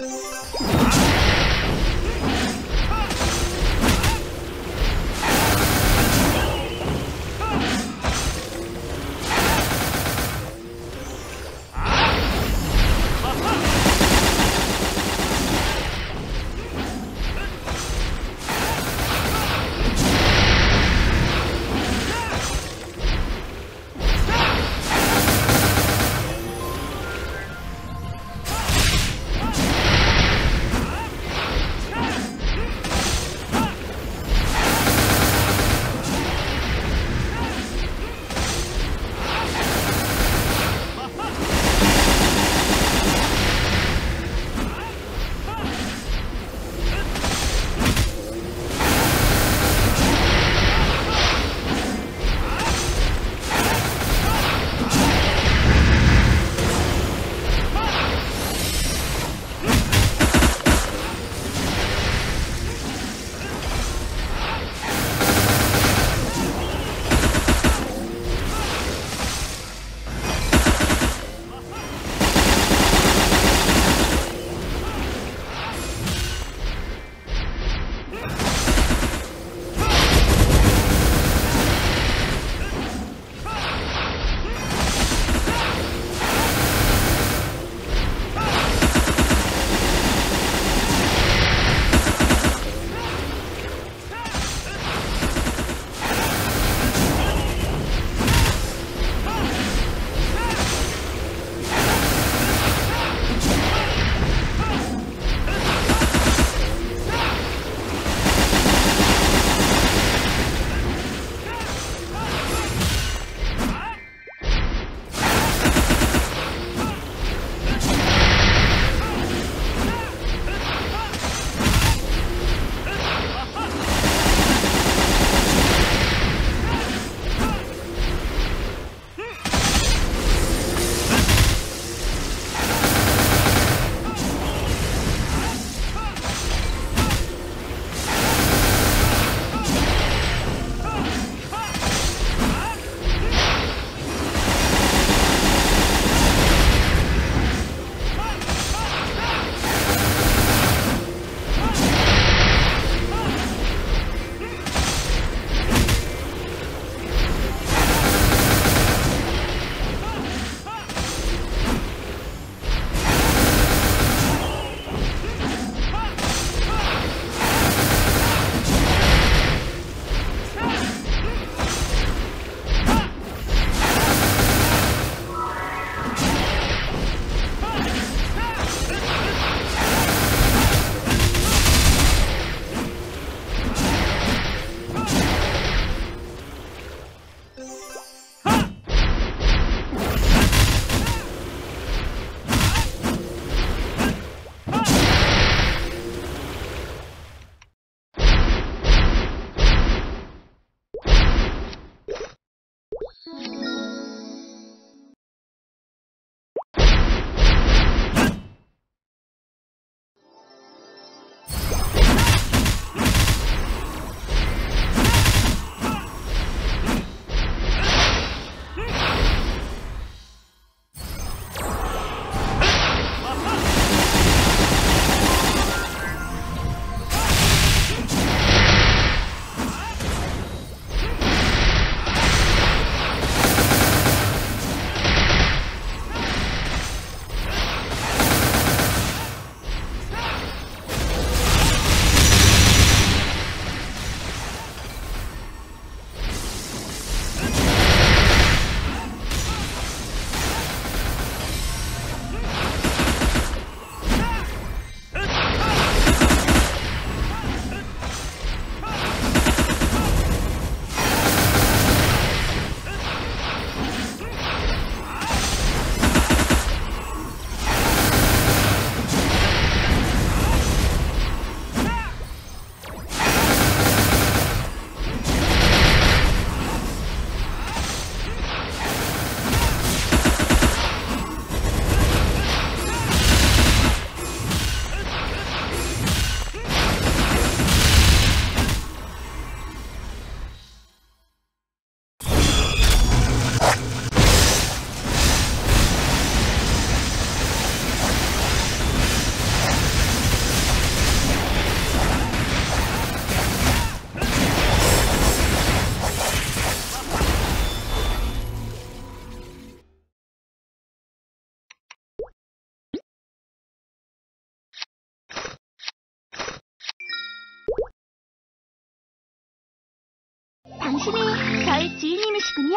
you 당신이 저의 지인님이시군요.